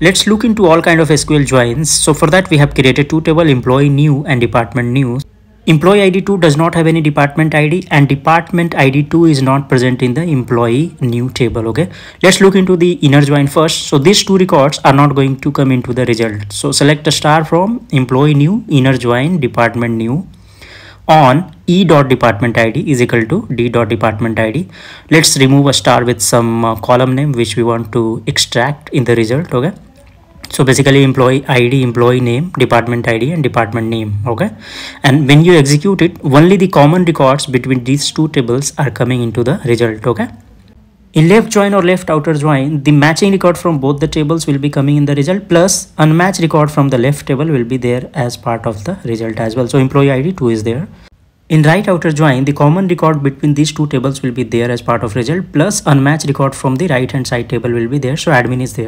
Let's look into all kind of SQL joins. So for that we have created two table employee new and department new. Employee ID 2 does not have any department ID and department ID 2 is not present in the employee new table. Okay, let's look into the inner join first. So these two records are not going to come into the result. So select a star from employee new inner join department new on e dot department id is equal to d dot department id let's remove a star with some uh, column name which we want to extract in the result okay? So basically employee id employee name department id and department name okay? And when you execute it only the common records between these two tables are coming into the result okay in left join or left outer join, the matching record from both the tables will be coming in the result plus unmatched record from the left table will be there as part of the result as well. So employee ID 2 is there. In right outer join, the common record between these two tables will be there as part of result plus unmatched record from the right hand side table will be there. So admin is there.